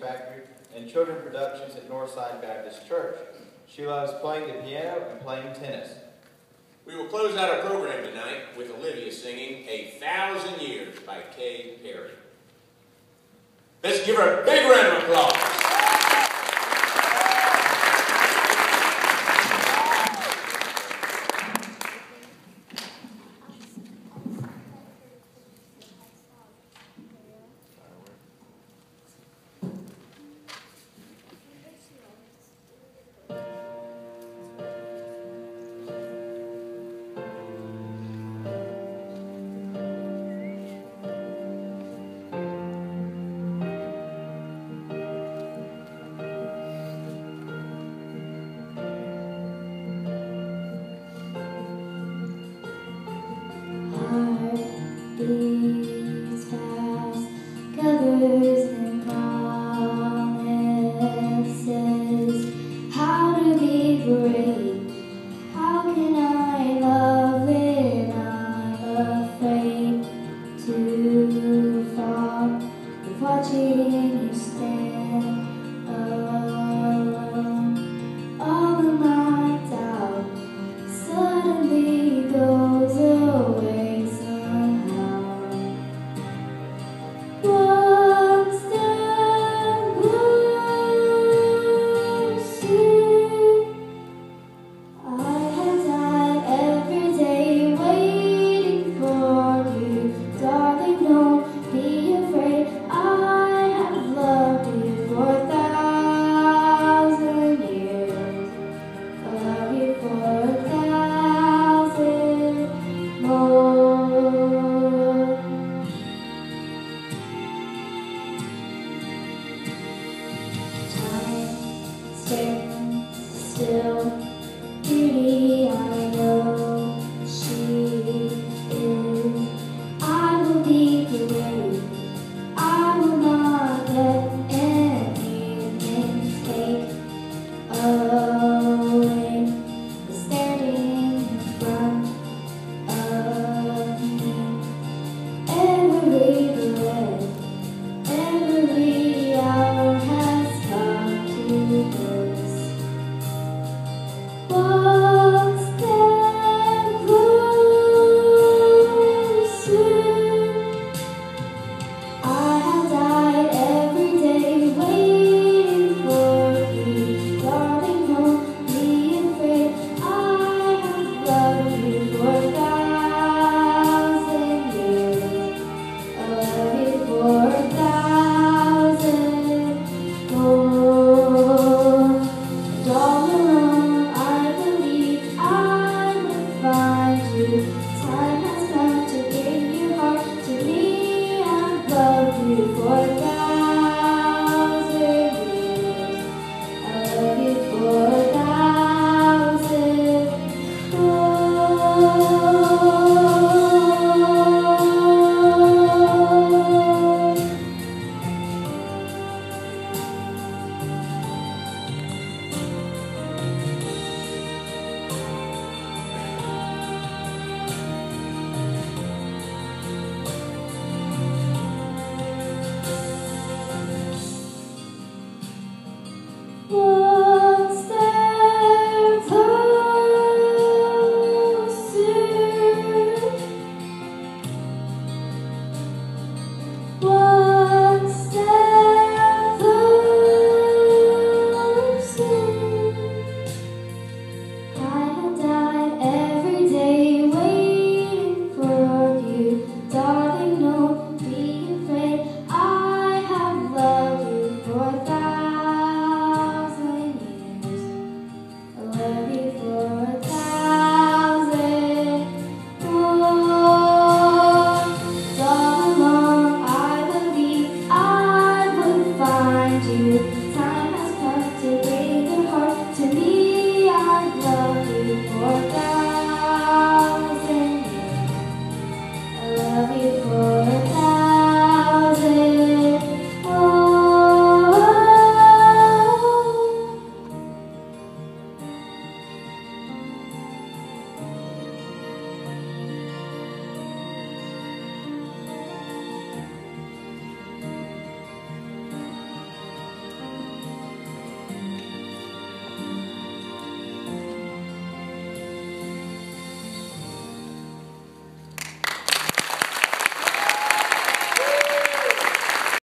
Factory and Children Productions at Northside Baptist Church. She loves playing the piano and playing tennis. We will close out our program tonight with Olivia singing A Thousand Years by Kay Perry. Let's give her a big round of applause. Thursday. You